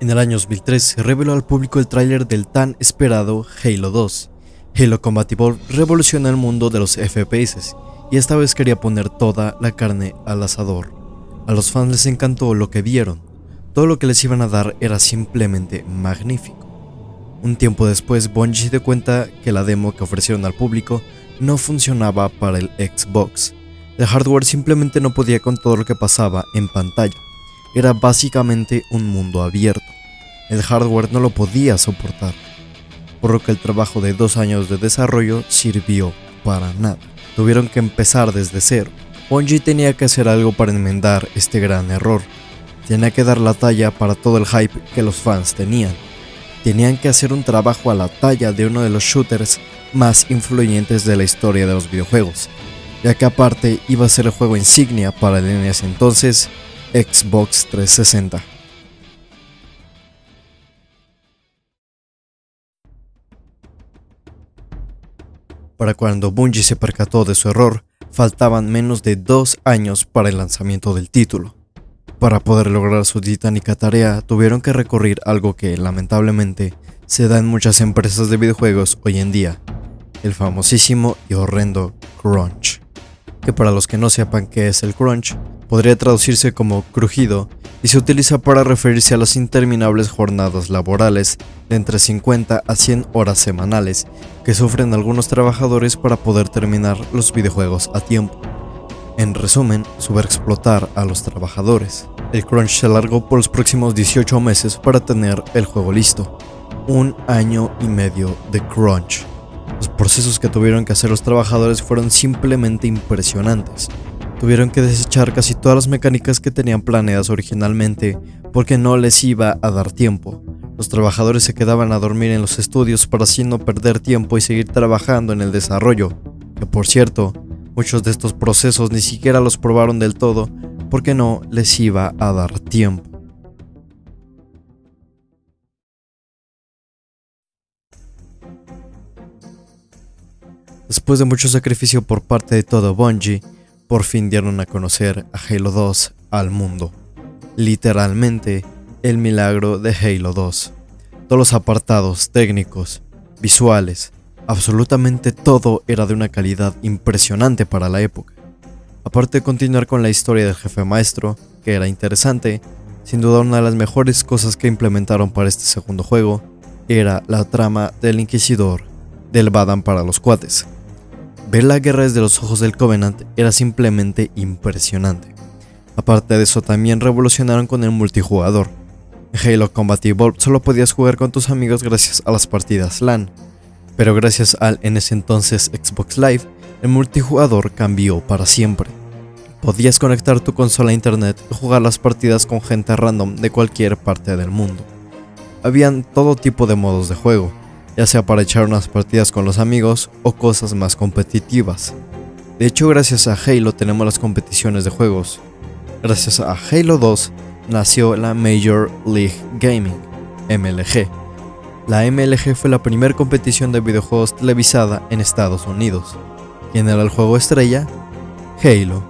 En el año 2003 se reveló al público el tráiler del tan esperado Halo 2. Halo Combat Evolved revoluciona el mundo de los FPS y esta vez quería poner toda la carne al asador. A los fans les encantó lo que vieron, todo lo que les iban a dar era simplemente magnífico. Un tiempo después Bungie se dio cuenta que la demo que ofrecieron al público no funcionaba para el Xbox. El hardware simplemente no podía con todo lo que pasaba en pantalla. Era básicamente un mundo abierto. El hardware no lo podía soportar, por lo que el trabajo de dos años de desarrollo sirvió para nada. Tuvieron que empezar desde cero. Bungie tenía que hacer algo para enmendar este gran error. Tenía que dar la talla para todo el hype que los fans tenían. Tenían que hacer un trabajo a la talla de uno de los shooters más influyentes de la historia de los videojuegos, ya que aparte iba a ser el juego insignia para el en ese entonces Xbox 360. Para cuando Bungie se percató de su error, faltaban menos de dos años para el lanzamiento del título. Para poder lograr su titánica tarea, tuvieron que recurrir algo que, lamentablemente, se da en muchas empresas de videojuegos hoy en día, el famosísimo y horrendo crunch. Que para los que no sepan qué es el crunch, podría traducirse como crujido y se utiliza para referirse a las interminables jornadas laborales de entre 50 a 100 horas semanales que sufren algunos trabajadores para poder terminar los videojuegos a tiempo. En resumen, explotar a los trabajadores. El crunch se alargó por los próximos 18 meses para tener el juego listo. Un año y medio de crunch. Los procesos que tuvieron que hacer los trabajadores fueron simplemente impresionantes tuvieron que desechar casi todas las mecánicas que tenían planeadas originalmente porque no les iba a dar tiempo. Los trabajadores se quedaban a dormir en los estudios para así no perder tiempo y seguir trabajando en el desarrollo, que por cierto, muchos de estos procesos ni siquiera los probaron del todo porque no les iba a dar tiempo. Después de mucho sacrificio por parte de todo Bungie, por fin dieron a conocer a Halo 2 al mundo. Literalmente, el milagro de Halo 2. Todos los apartados técnicos, visuales, absolutamente todo era de una calidad impresionante para la época. Aparte de continuar con la historia del jefe maestro, que era interesante, sin duda una de las mejores cosas que implementaron para este segundo juego era la trama del Inquisidor del Badam para los cuates. Ver la guerra desde los ojos del Covenant era simplemente impresionante. Aparte de eso, también revolucionaron con el multijugador. En Halo Combat Evolved solo podías jugar con tus amigos gracias a las partidas LAN, pero gracias al en ese entonces Xbox Live, el multijugador cambió para siempre. Podías conectar tu consola a internet y jugar las partidas con gente random de cualquier parte del mundo. Habían todo tipo de modos de juego, ya sea para echar unas partidas con los amigos o cosas más competitivas. De hecho, gracias a Halo tenemos las competiciones de juegos. Gracias a Halo 2 nació la Major League Gaming, MLG. La MLG fue la primera competición de videojuegos televisada en Estados Unidos. ¿Quién era el juego estrella? Halo,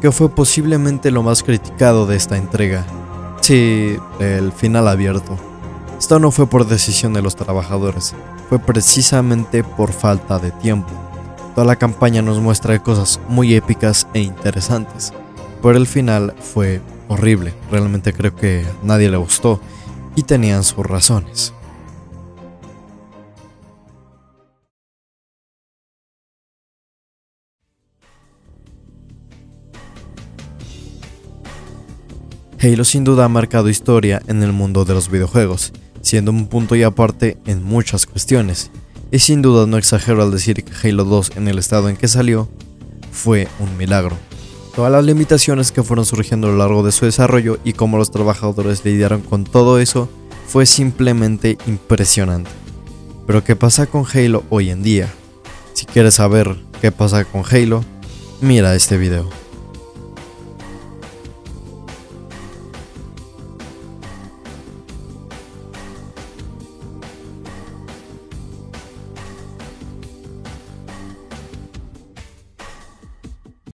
que fue posiblemente lo más criticado de esta entrega. Sí, el final abierto. Esto no fue por decisión de los trabajadores, fue precisamente por falta de tiempo. Toda la campaña nos muestra cosas muy épicas e interesantes, pero el final fue horrible, realmente creo que nadie le gustó y tenían sus razones. Halo sin duda ha marcado historia en el mundo de los videojuegos, siendo un punto y aparte en muchas cuestiones. Y sin duda no exagero al decir que Halo 2 en el estado en que salió fue un milagro. Todas las limitaciones que fueron surgiendo a lo largo de su desarrollo y cómo los trabajadores lidiaron con todo eso fue simplemente impresionante. Pero ¿qué pasa con Halo hoy en día? Si quieres saber qué pasa con Halo, mira este video.